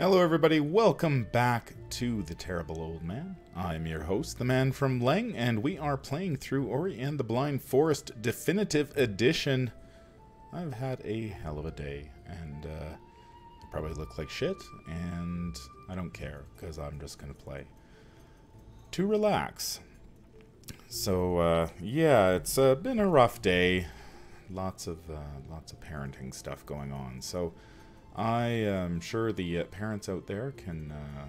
Hello, everybody. Welcome back to The Terrible Old Man. I'm your host, the man from Leng, and we are playing through Ori and the Blind Forest Definitive Edition. I've had a hell of a day, and uh, I probably look like shit, and I don't care, because I'm just going to play. To relax. So, uh, yeah, it's uh, been a rough day. Lots of, uh, lots of parenting stuff going on. So, I am sure the uh, parents out there can uh,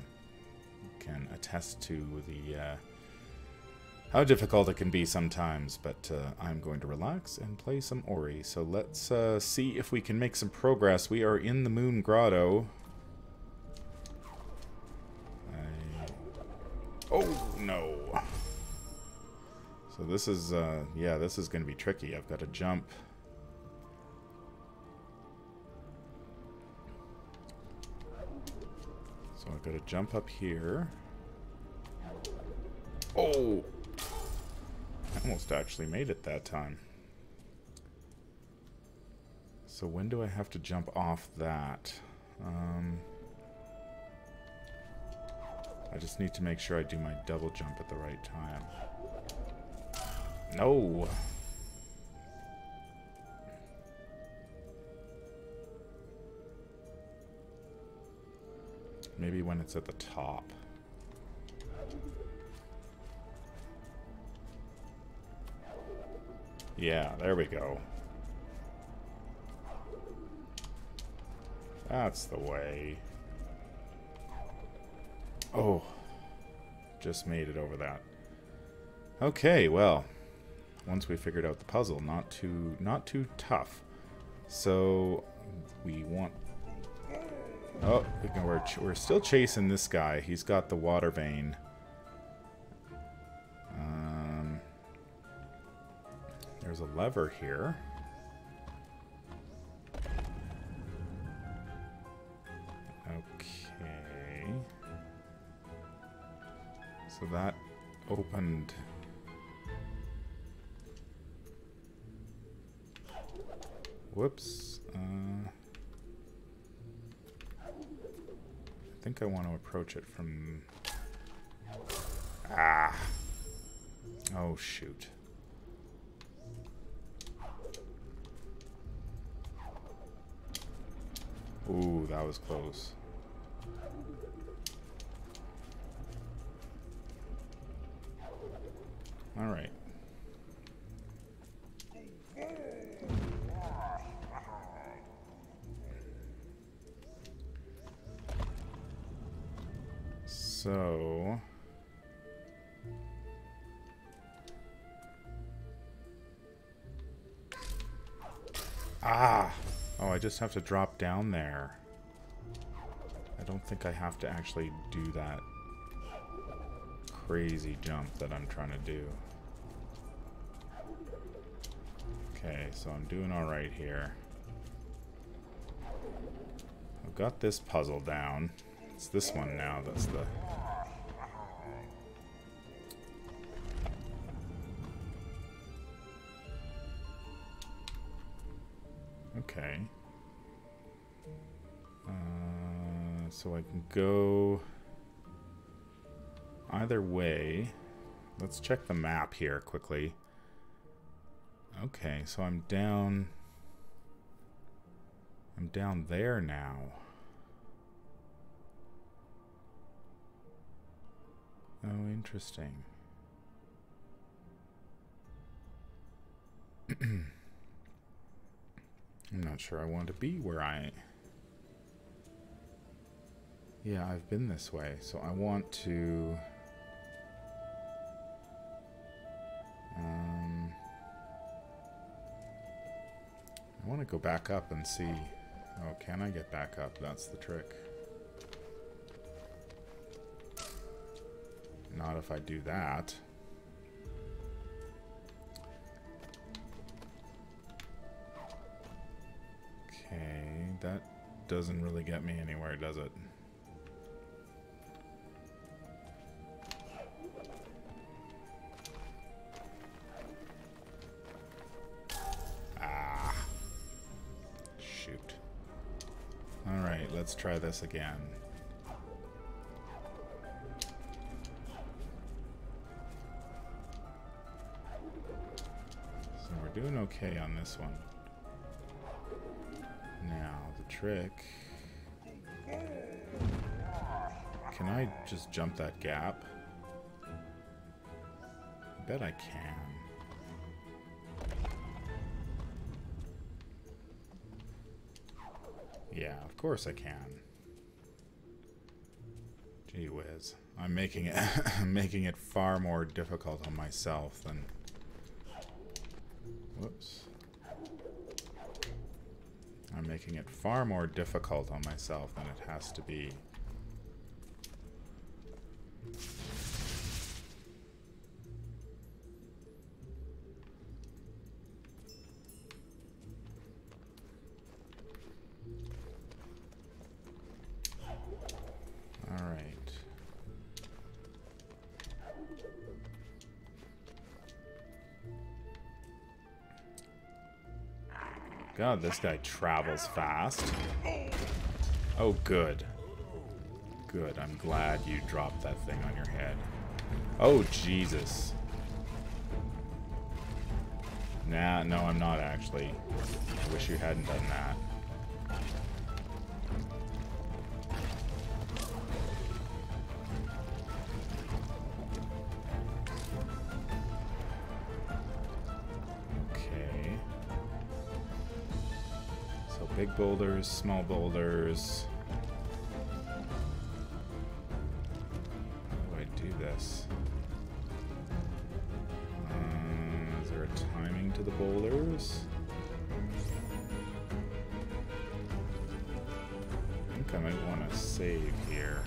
can attest to the uh, how difficult it can be sometimes. But uh, I'm going to relax and play some Ori. So let's uh, see if we can make some progress. We are in the Moon Grotto. I... Oh no! So this is uh, yeah, this is going to be tricky. I've got to jump. So I've got to jump up here. Oh! I almost actually made it that time. So when do I have to jump off that? Um, I just need to make sure I do my double jump at the right time. No! Maybe when it's at the top. Yeah, there we go. That's the way. Oh, just made it over that. Okay, well, once we figured out the puzzle, not too not too tough. So we want Oh, we're, we're still chasing this guy. He's got the water vein. Um, there's a lever here. Okay. So that opened... Whoops. Uh... I think I want to approach it from... Ah! Oh, shoot. Ooh, that was close. Alright. So... Ah! Oh, I just have to drop down there. I don't think I have to actually do that crazy jump that I'm trying to do. Okay, so I'm doing alright here. I've got this puzzle down. It's this one now that's the... so I can go either way. Let's check the map here quickly. Okay, so I'm down... I'm down there now. Oh, interesting. I'm not sure I want to be where I... Yeah, I've been this way, so I want to... Um, I want to go back up and see... Oh, can I get back up? That's the trick. Not if I do that. Okay, that doesn't really get me anywhere, does it? let's try this again. So we're doing okay on this one. Now, the trick... Can I just jump that gap? I bet I can. Yeah, of course I can. Gee whiz. I'm making it making it far more difficult on myself than Whoops. I'm making it far more difficult on myself than it has to be. God, this guy travels fast. Oh, good. Good, I'm glad you dropped that thing on your head. Oh, Jesus. Nah, no, I'm not actually. I wish you hadn't done that. Boulders, small boulders. How do I do this? Uh, is there a timing to the boulders? I think I might want to save here.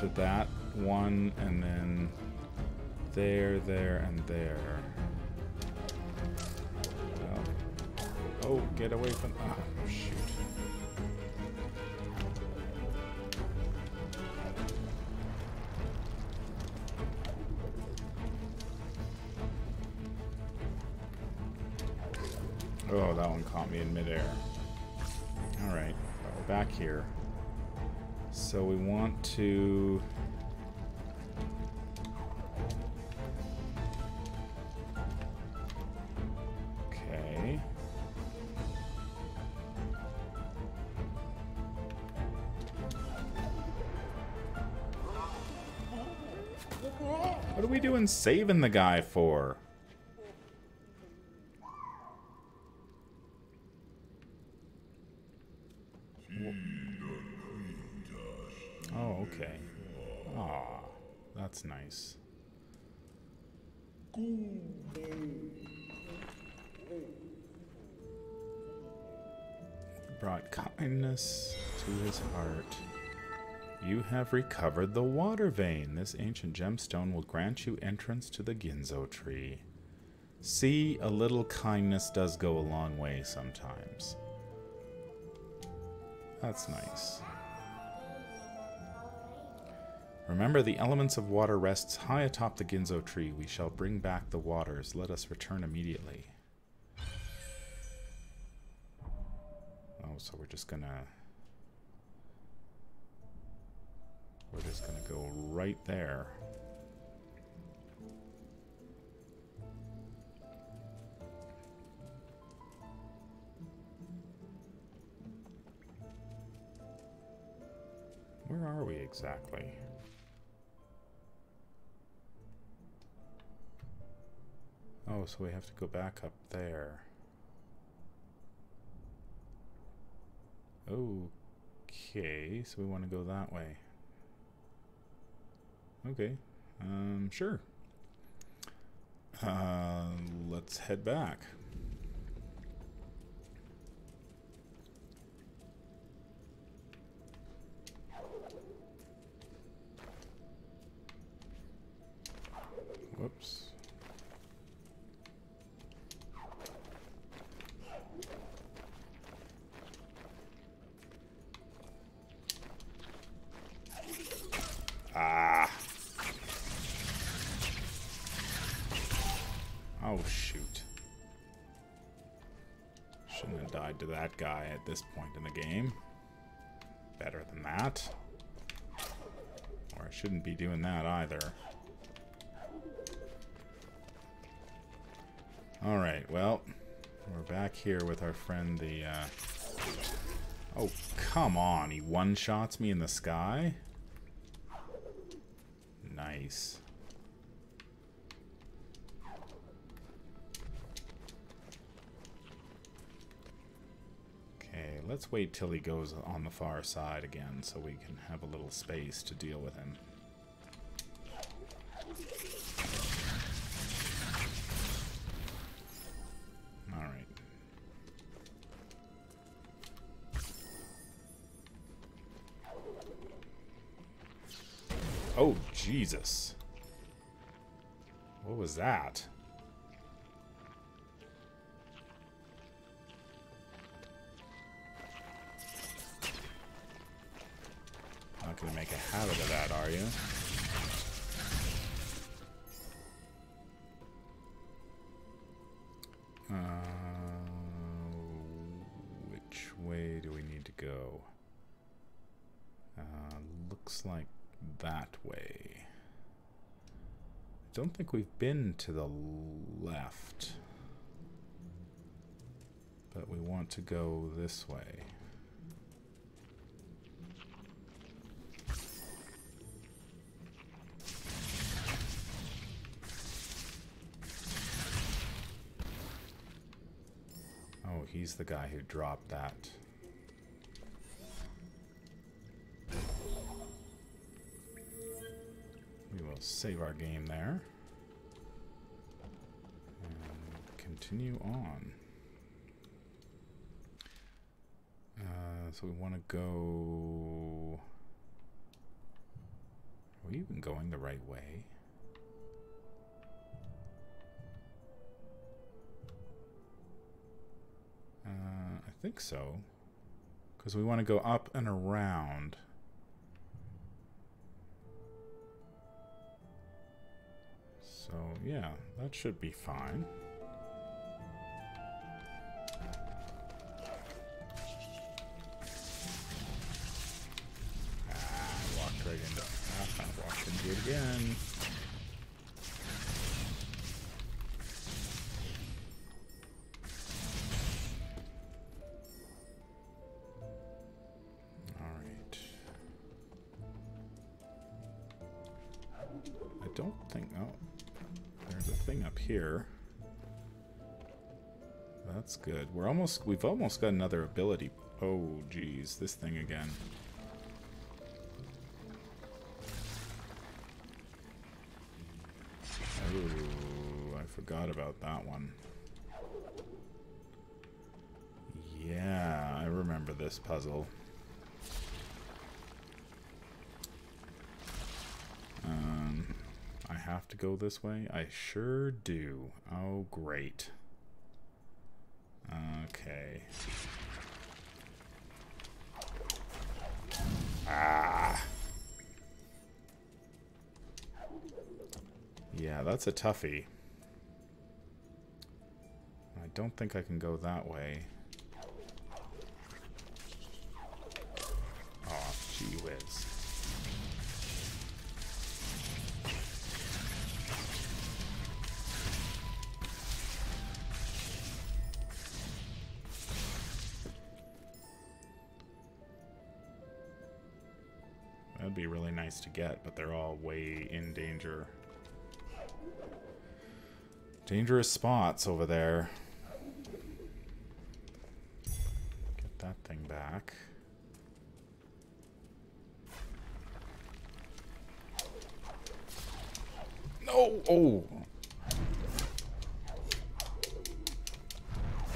To that one and then there, there, and there. oh, get away from... Oh, shoot. Oh, that one caught me in midair. Alright, back here. So we want to... Okay. What are we doing saving the guy for? Brought kindness to his heart. You have recovered the water vein. This ancient gemstone will grant you entrance to the Ginso tree. See, a little kindness does go a long way sometimes. That's nice. Remember, the elements of water rests high atop the Ginso tree. We shall bring back the waters. Let us return immediately. Gonna... We're just gonna go right there. Where are we exactly? Oh, so we have to go back up there. Okay, so we want to go that way. Okay, um, sure. Uh, let's head back. Whoops. This point in the game. Better than that. Or I shouldn't be doing that either. Alright, well, we're back here with our friend the, uh... Oh, come on, he one-shots me in the sky? Nice. Let's wait till he goes on the far side again so we can have a little space to deal with him. Alright. Oh, Jesus. What was that? Not gonna make a habit of that, are you? Uh, which way do we need to go? Uh, looks like that way. I don't think we've been to the left. But we want to go this way. The guy who dropped that. We will save our game there. And continue on. Uh, so we want to go... Are we even going the right way? Think so. Because we want to go up and around. So, yeah, that should be fine. We're almost... We've almost got another ability. Oh, geez. This thing again. Ooh, I forgot about that one. Yeah, I remember this puzzle. Um, I have to go this way? I sure do. Oh, great. Okay. Ah. Yeah, that's a toughie. I don't think I can go that way. Nice to get, but they're all way in danger. Dangerous spots over there. Get that thing back. No! Oh!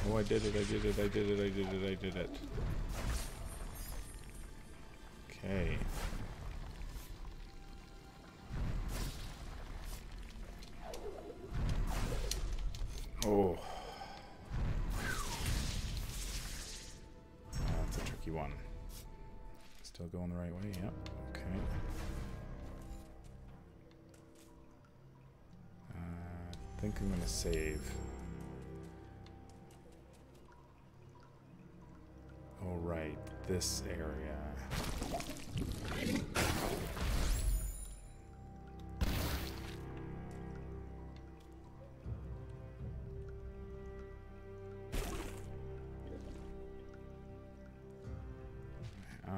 Oh, I did it, I did it, I did it, I did it, I did it. Okay. Oh. That's a tricky one. Still going the right way, yep. Okay. Uh, I think I'm going to save. All right, this area.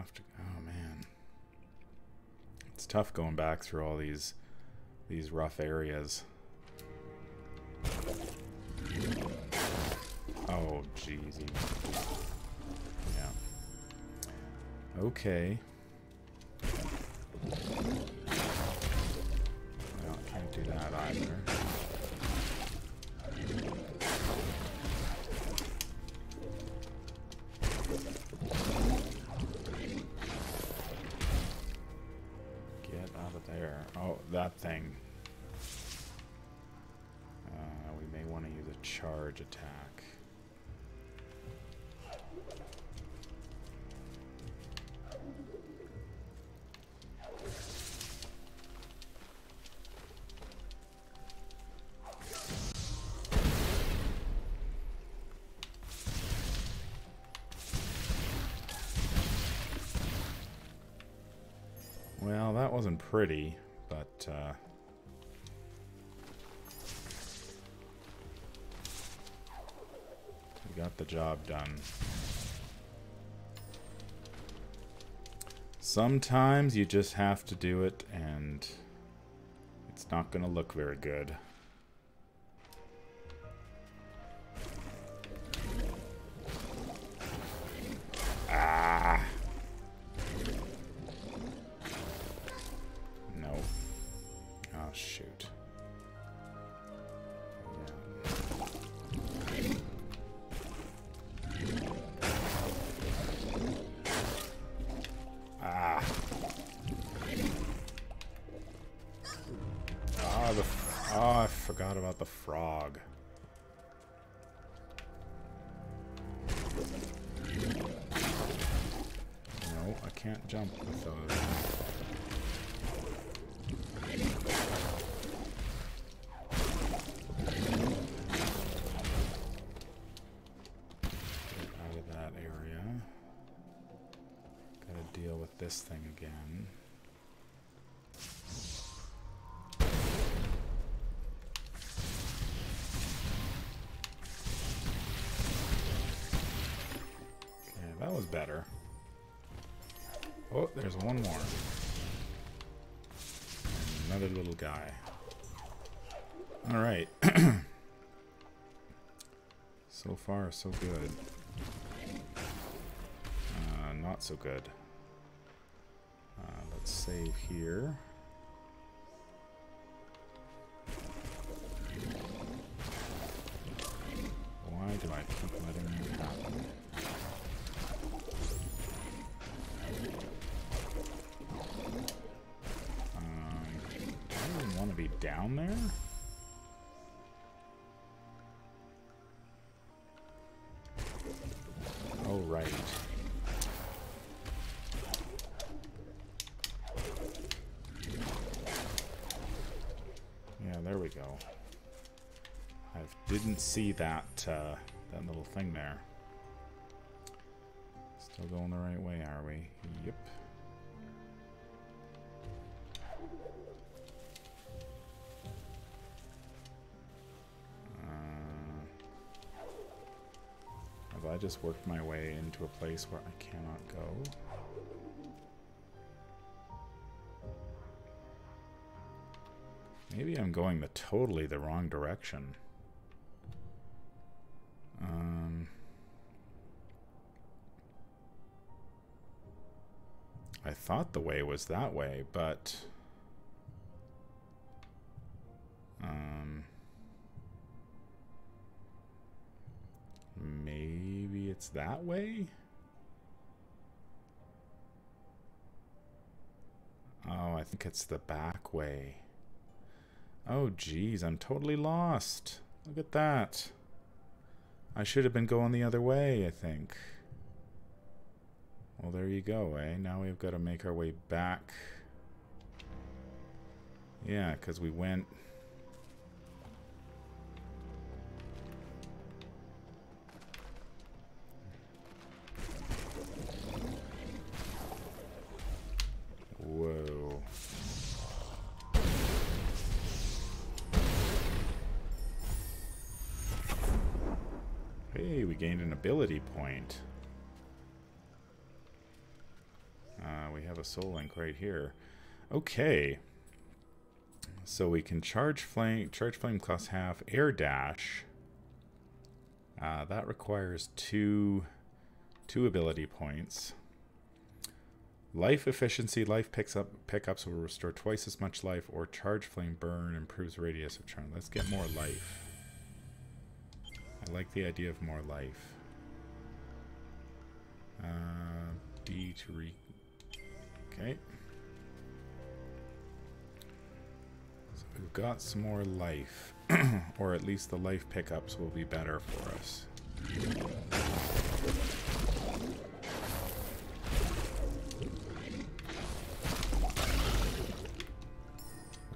After, oh man, it's tough going back through all these these rough areas. Oh, jeez. Yeah. Okay. Wasn't pretty, but uh, we got the job done. Sometimes you just have to do it, and it's not going to look very good. Oh, I forgot about the frog. No, I can't jump with those. Get out of that area. Gotta deal with this thing again. Better. Oh, there's one more. Another little guy. Alright. so far, so good. Uh, not so good. Uh, let's save here. Why do I keep letting down there? Oh, right. Yeah, there we go. I didn't see that, uh, that little thing there. Still going the right way, are we? Just worked my way into a place where I cannot go? Maybe I'm going the totally the wrong direction. Um, I thought the way was that way, but um, maybe it's that way. Oh, I think it's the back way. Oh, geez, I'm totally lost. Look at that. I should have been going the other way, I think. Well, there you go, eh? Now we've got to make our way back. Yeah, because we went... Hey, we gained an ability point. Uh, we have a soul link right here. Okay. So we can charge flame, charge flame costs half, air dash. Uh, that requires two, two ability points. Life efficiency, life picks up pickups will restore twice as much life, or charge flame burn improves radius of turn. Let's get more life. I like the idea of more life. Uh, D to re. Okay. So we've got some more life, or at least the life pickups will be better for us.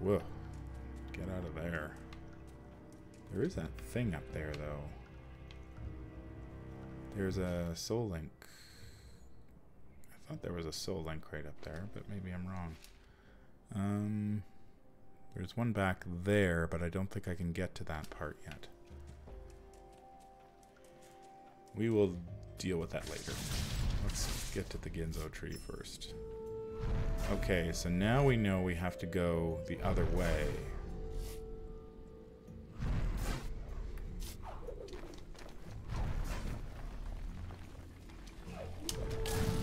Whoa. Get out of there. There is that thing up there, though. There's a soul link. I thought there was a soul link right up there, but maybe I'm wrong. Um, there's one back there, but I don't think I can get to that part yet. We will deal with that later. Let's get to the Ginso tree first. Okay, so now we know we have to go the other way.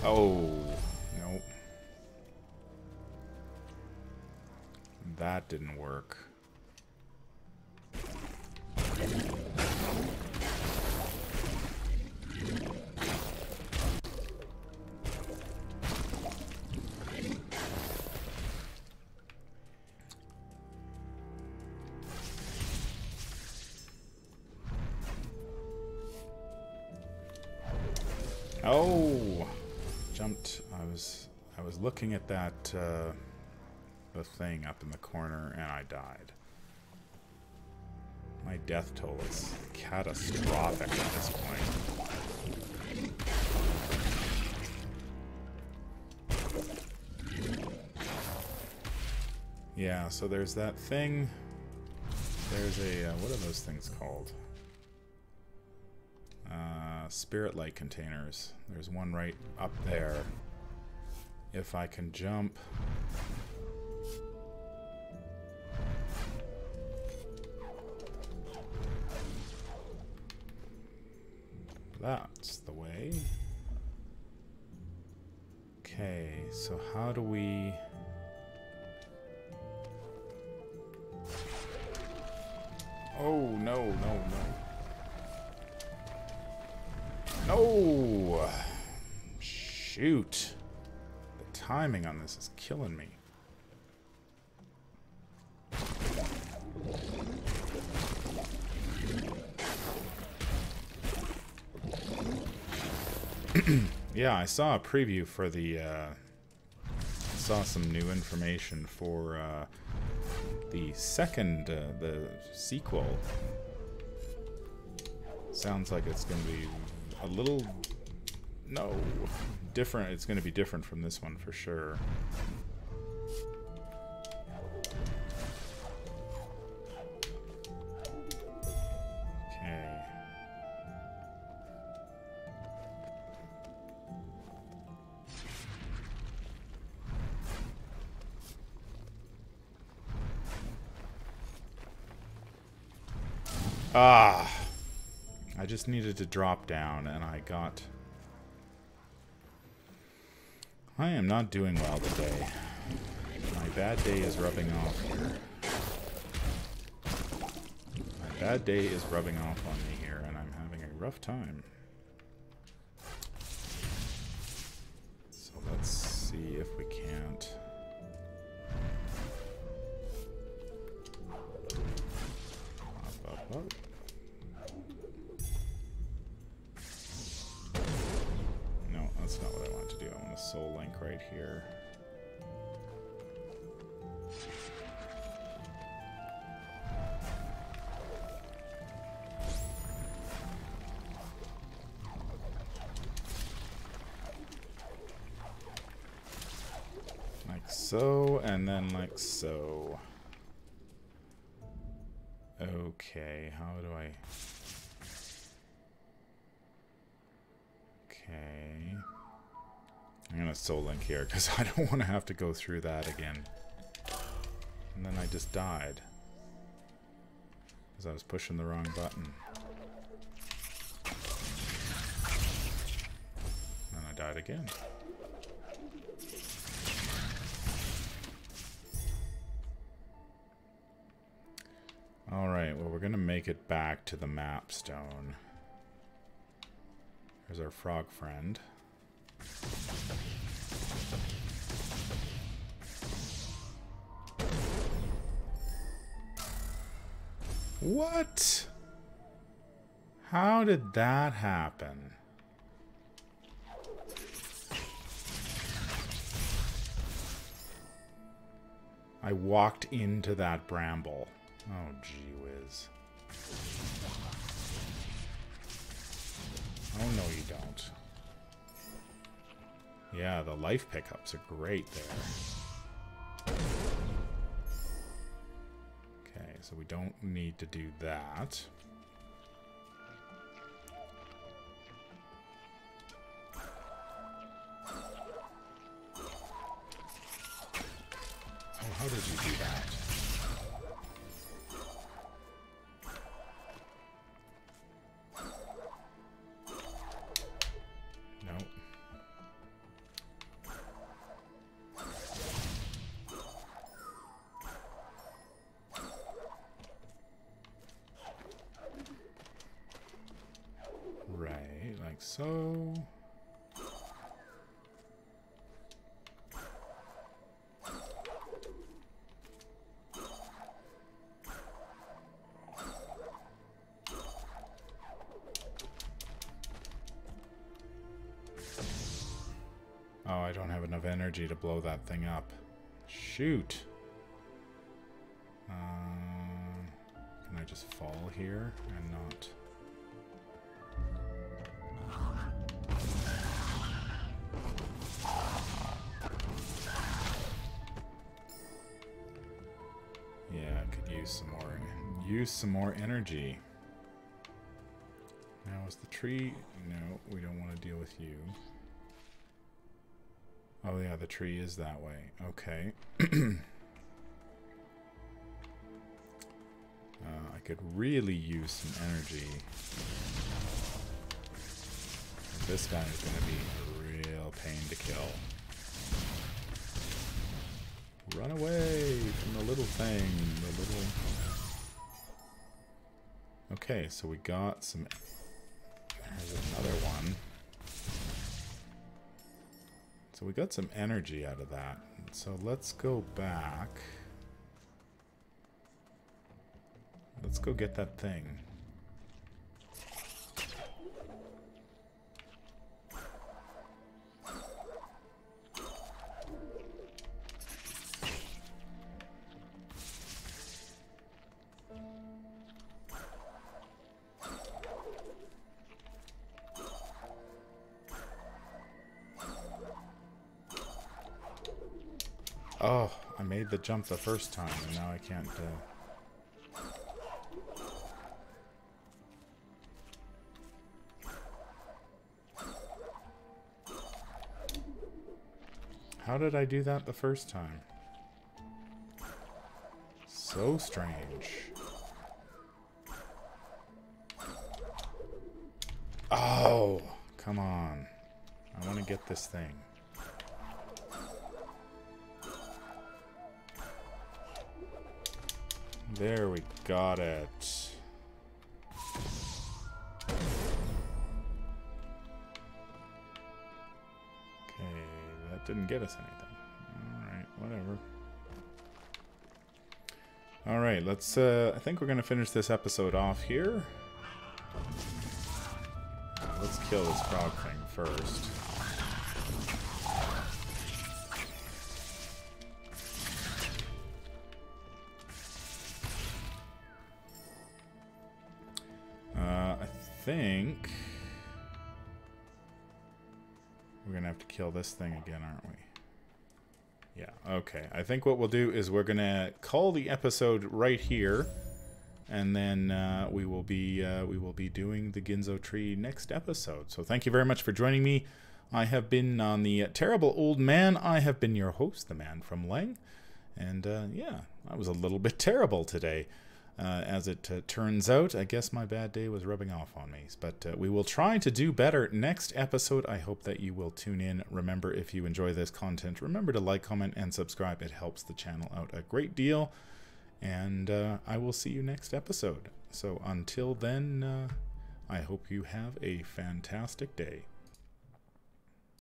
Oh, nope. That didn't work. Oh, jumped. I was I was looking at that uh, the thing up in the corner, and I died. My death toll is catastrophic at this point. Yeah, so there's that thing. There's a uh, what are those things called? Spirit light containers. There's one right up there. If I can jump. That's the way. Okay, so how do we... Oh, no, no, no. No! Shoot. The timing on this is killing me. yeah, I saw a preview for the, uh, saw some new information for, uh, the second, uh, the sequel. Sounds like it's to be a little, no, different. It's going to be different from this one for sure. Ah. I just needed to drop down and I got... I am not doing well today. My bad day is rubbing off here. My bad day is rubbing off on me here and I'm having a rough time. So, and then like so. Okay, how do I... Okay. I'm gonna soul link here because I don't want to have to go through that again. And then I just died. Because I was pushing the wrong button. And I died again. We're gonna make it back to the map stone. There's our frog friend. What? How did that happen? I walked into that bramble. Oh, gee whiz. Oh, no, you don't. Yeah, the life pickups are great there. Okay, so we don't need to do that. Oh, how did you do that? So. Oh, I don't have enough energy to blow that thing up. Shoot. Uh, can I just fall here and not... some more energy. Now is the tree no, we don't want to deal with you. Oh yeah, the tree is that way. Okay. uh, I could really use some energy. This guy is going to be a real pain to kill. Run away from the little thing, the little... Okay, so we got some... There's another one. So we got some energy out of that. So let's go back. Let's go get that thing. Oh, I made the jump the first time, and now I can't, uh... How did I do that the first time? So strange. Oh, come on. I want to get this thing. There we got it. Okay, that didn't get us anything. Alright, whatever. Alright, let's, uh, I think we're gonna finish this episode off here. Let's kill this frog thing first. Think we're gonna have to kill this thing again, aren't we? Yeah, okay. I think what we'll do is we're gonna call the episode right here. and then uh, we will be uh, we will be doing the Ginso tree next episode. So thank you very much for joining me. I have been on the terrible old man. I have been your host, the man from Leng, and uh, yeah, I was a little bit terrible today. Uh, as it uh, turns out, I guess my bad day was rubbing off on me. But uh, we will try to do better next episode. I hope that you will tune in. Remember, if you enjoy this content, remember to like, comment, and subscribe. It helps the channel out a great deal. And uh, I will see you next episode. So until then, uh, I hope you have a fantastic day.